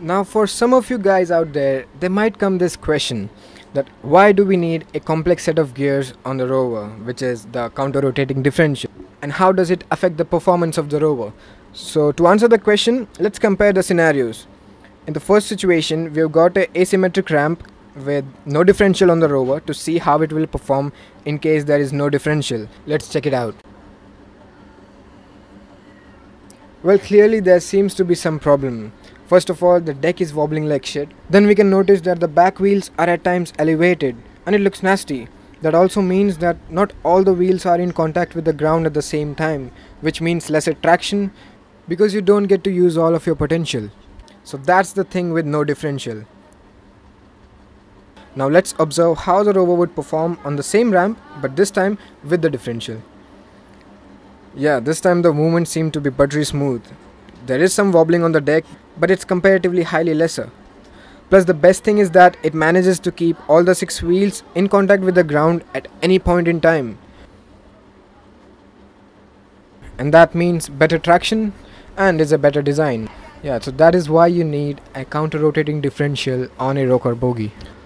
Now, for some of you guys out there, there might come this question that why do we need a complex set of gears on the rover, which is the counter rotating differential, and how does it affect the performance of the rover? So, to answer the question, let's compare the scenarios. In the first situation, we've got a asymmetric ramp with no differential on the rover to see how it will perform in case there is no differential. Let's check it out. Well, clearly there seems to be some problem. First of all, the deck is wobbling like shit. Then we can notice that the back wheels are at times elevated and it looks nasty. That also means that not all the wheels are in contact with the ground at the same time, which means lesser traction because you don't get to use all of your potential. So that's the thing with no differential. Now let's observe how the rover would perform on the same ramp but this time with the differential. Yeah, this time the movement seemed to be buttery smooth. There is some wobbling on the deck but it's comparatively highly lesser. Plus the best thing is that it manages to keep all the 6 wheels in contact with the ground at any point in time. And that means better traction and is a better design. Yeah, so that is why you need a counter rotating differential on a rocker bogie.